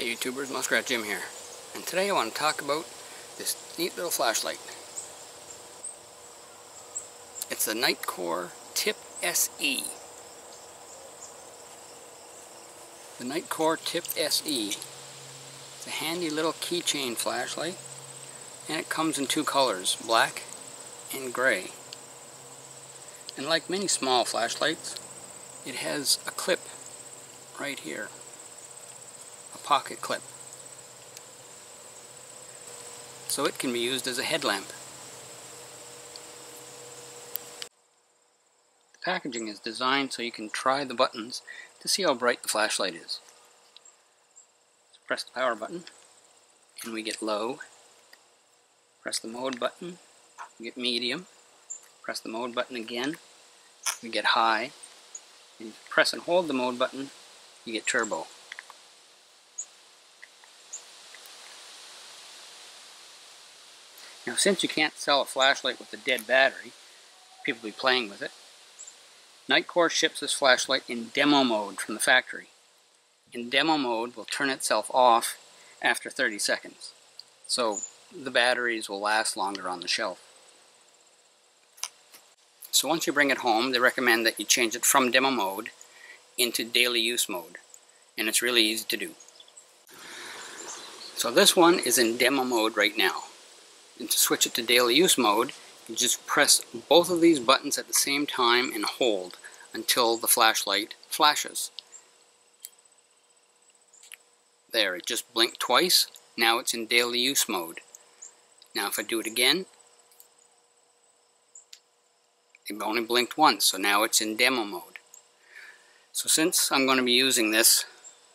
Hey YouTubers, Muskrat Jim here. And today I want to talk about this neat little flashlight. It's the Nitecore Tip SE. The Nitecore Tip SE. It's a handy little keychain flashlight and it comes in two colors, black and gray. And like many small flashlights, it has a clip right here pocket clip. So it can be used as a headlamp. The packaging is designed so you can try the buttons to see how bright the flashlight is. So press the power button and we get low. Press the mode button, we get medium. Press the mode button again, we get high. And press and hold the mode button, you get turbo. Now since you can't sell a flashlight with a dead battery, people be playing with it, Nitecore ships this flashlight in demo mode from the factory. In demo mode will turn itself off after 30 seconds. So the batteries will last longer on the shelf. So once you bring it home, they recommend that you change it from demo mode into daily use mode. And it's really easy to do. So this one is in demo mode right now. And to switch it to daily use mode, you just press both of these buttons at the same time and hold until the flashlight flashes. There, it just blinked twice. Now it's in daily use mode. Now if I do it again, it only blinked once, so now it's in demo mode. So since I'm going to be using this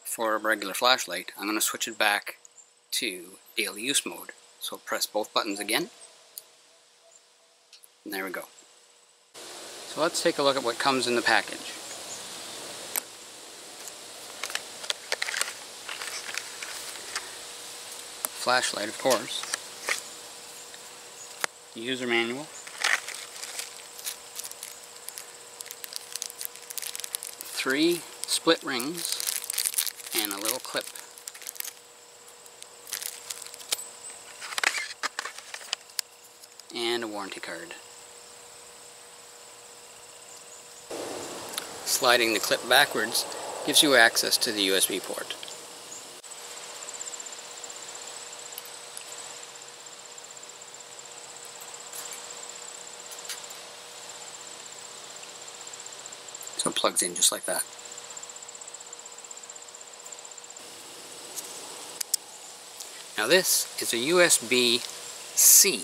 for a regular flashlight, I'm going to switch it back to daily use mode. So press both buttons again. And there we go. So let's take a look at what comes in the package. Flashlight, of course. User manual. Three split rings and a little clip and a warranty card. Sliding the clip backwards gives you access to the USB port. So it plugs in just like that. Now this is a USB-C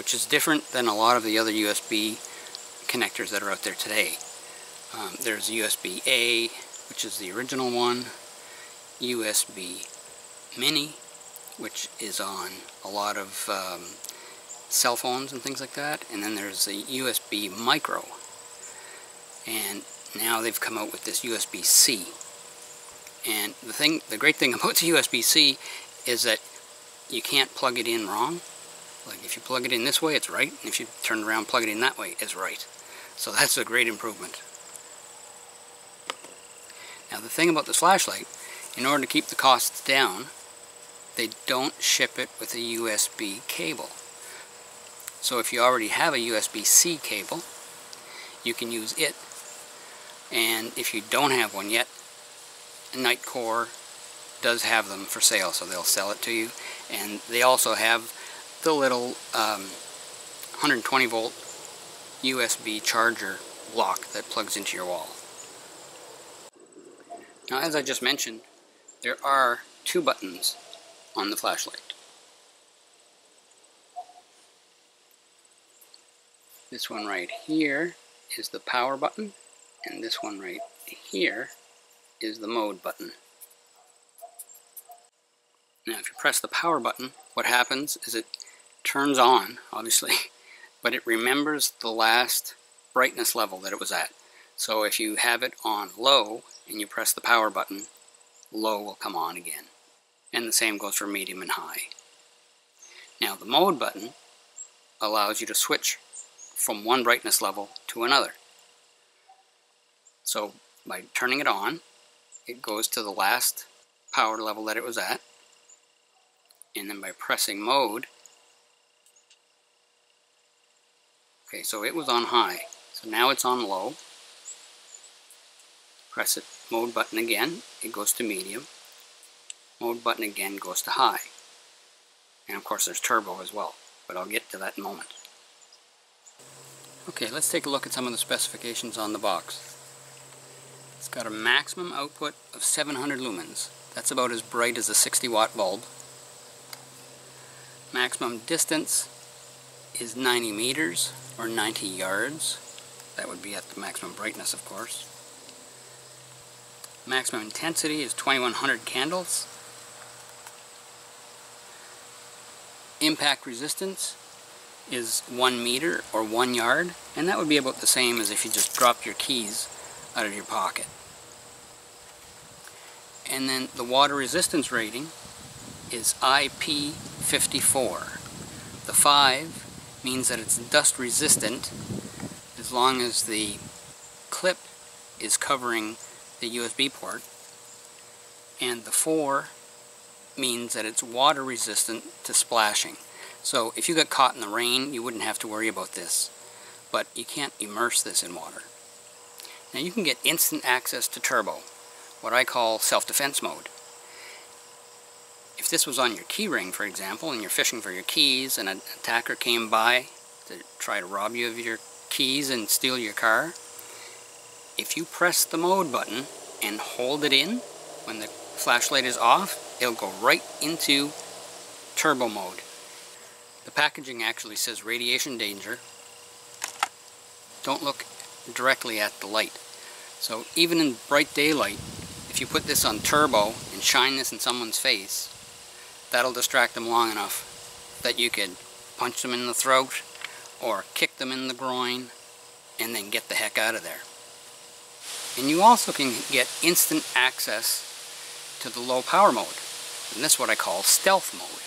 which is different than a lot of the other USB connectors that are out there today. Um, there's USB-A, which is the original one, USB Mini, which is on a lot of um, cell phones and things like that, and then there's the USB Micro. And now they've come out with this USB-C. And the thing, the great thing about the USB-C is that you can't plug it in wrong. Like if you plug it in this way, it's right. And if you turn around plug it in that way, it's right. So that's a great improvement. Now the thing about this flashlight, in order to keep the costs down, they don't ship it with a USB cable. So if you already have a USB-C cable, you can use it. And if you don't have one yet, Nitecore does have them for sale, so they'll sell it to you. And they also have the little um, 120 volt USB charger block that plugs into your wall. Now as I just mentioned, there are two buttons on the flashlight. This one right here is the power button, and this one right here is the mode button. Now if you press the power button, what happens is it turns on, obviously, but it remembers the last brightness level that it was at. So if you have it on low and you press the power button, low will come on again. And the same goes for medium and high. Now the mode button allows you to switch from one brightness level to another. So by turning it on, it goes to the last power level that it was at. And then by pressing mode, okay, so it was on high. So now it's on low. Press it, mode button again, it goes to medium. Mode button again goes to high. And of course there's turbo as well, but I'll get to that in a moment. Okay, let's take a look at some of the specifications on the box. It's got a maximum output of 700 lumens. That's about as bright as a 60 watt bulb. Maximum distance is 90 meters or 90 yards. That would be at the maximum brightness, of course. Maximum intensity is 2100 candles. Impact resistance is one meter or one yard, and that would be about the same as if you just dropped your keys out of your pocket. And then the water resistance rating is IP54. The 5 means that it's dust resistant as long as the clip is covering the USB port. And the 4 means that it's water resistant to splashing. So if you got caught in the rain, you wouldn't have to worry about this. But you can't immerse this in water. Now you can get instant access to turbo, what I call self-defense mode. If this was on your keyring, for example, and you're fishing for your keys and an attacker came by to try to rob you of your keys and steal your car, if you press the mode button and hold it in when the flashlight is off, it'll go right into turbo mode. The packaging actually says radiation danger. Don't look directly at the light. So even in bright daylight, if you put this on turbo and shine this in someone's face, that'll distract them long enough that you could punch them in the throat or kick them in the groin and then get the heck out of there. And you also can get instant access to the low power mode. And that's what I call stealth mode.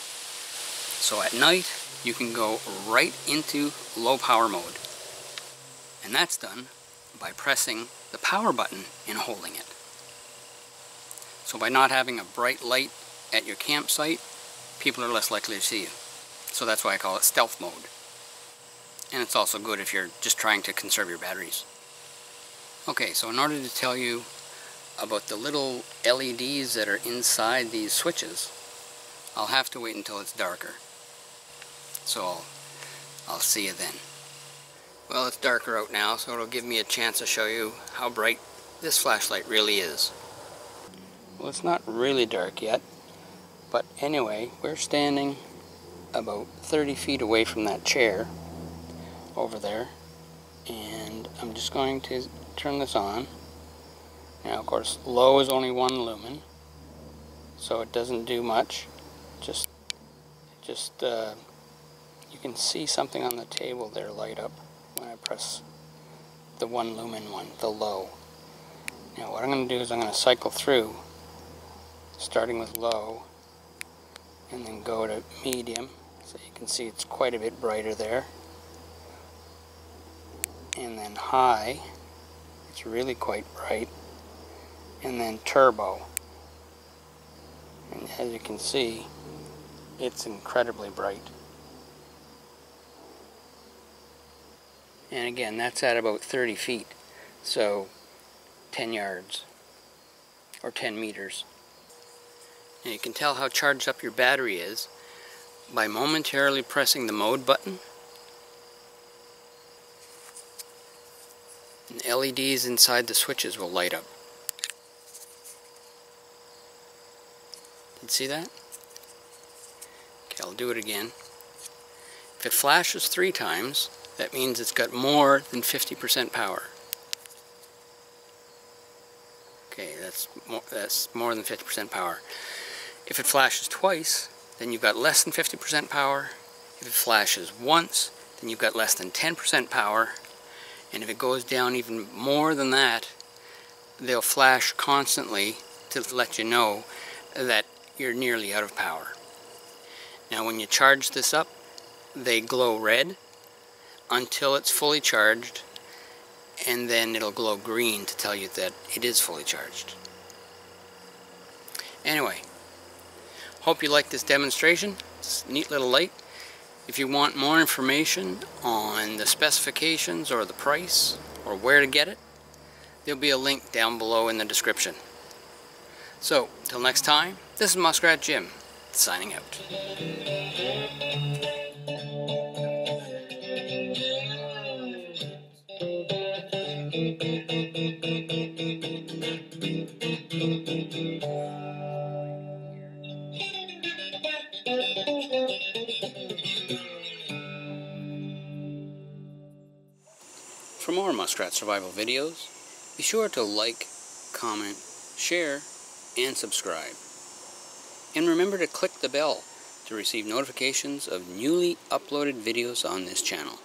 So at night, you can go right into low power mode. And that's done by pressing the power button and holding it. So by not having a bright light at your campsite, people are less likely to see you. So that's why I call it stealth mode. And it's also good if you're just trying to conserve your batteries. Okay, so in order to tell you about the little LEDs that are inside these switches, I'll have to wait until it's darker. So I'll, I'll see you then. Well, it's darker out now, so it'll give me a chance to show you how bright this flashlight really is. Well, it's not really dark yet, but anyway, we're standing about 30 feet away from that chair over there, and I'm just going to turn this on. Now, of course, low is only one lumen, so it doesn't do much. Just, just, uh, you can see something on the table there light up when I press the one lumen one, the low. Now, what I'm going to do is I'm going to cycle through, starting with low, and then go to medium. So you can see it's quite a bit brighter there. And then high, it's really quite bright and then turbo. And as you can see, it's incredibly bright. And again, that's at about 30 feet, so 10 yards, or 10 meters. And you can tell how charged up your battery is by momentarily pressing the mode button. And LEDs inside the switches will light up. You see that? Okay, I'll do it again. If it flashes three times, that means it's got more than 50% power. Okay, that's more, that's more than 50% power. If it flashes twice, then you've got less than 50% power. If it flashes once, then you've got less than 10% power. And if it goes down even more than that, they'll flash constantly to let you know that you're nearly out of power. Now when you charge this up, they glow red until it's fully charged and then it'll glow green to tell you that it is fully charged. Anyway, hope you like this demonstration. It's a neat little light. If you want more information on the specifications or the price or where to get it, there'll be a link down below in the description. So, till next time, this is Muskrat Jim, signing out. For more muskrat survival videos, be sure to like, comment, share, and subscribe. And remember to click the bell to receive notifications of newly uploaded videos on this channel.